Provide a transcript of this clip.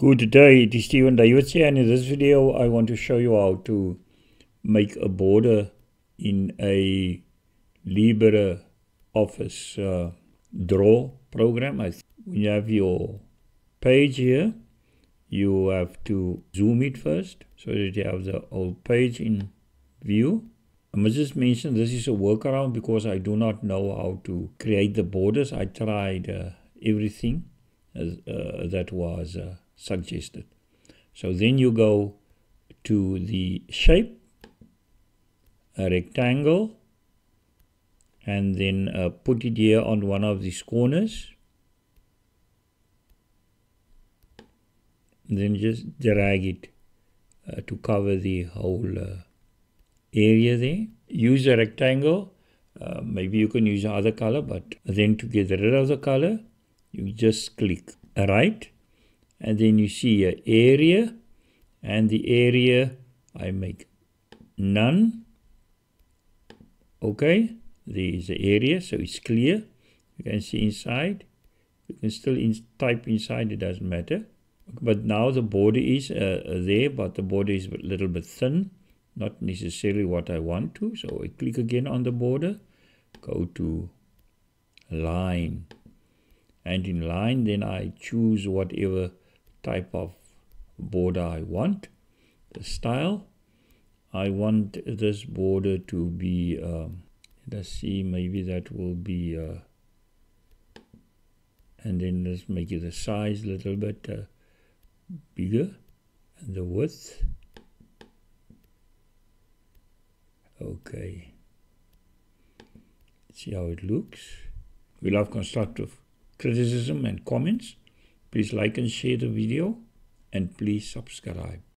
Good day, it is Steven Davids and in this video I want to show you how to make a border in a LibreOffice uh, draw program. When you have your page here, you have to zoom it first so that you have the whole page in view. I must just mention this is a workaround because I do not know how to create the borders. I tried uh, everything as, uh, that was uh, suggested. So then you go to the shape, a rectangle, and then uh, put it here on one of these corners. then just drag it uh, to cover the whole uh, area there. Use a rectangle. Uh, maybe you can use other color, but then to get rid of the color, you just click right and then you see a area and the area I make none. Okay there is the area so it's clear. You can see inside. You can still in type inside it doesn't matter. But now the border is uh, there but the border is a little bit thin. Not necessarily what I want to so I click again on the border. Go to line. And in line then I choose whatever type of border I want, the style. I want this border to be, um, let's see, maybe that will be, uh, and then let's make it the size a little bit uh, bigger and the width. Okay. Let's see how it looks. We love constructive criticism and comments. Please like and share the video and please subscribe.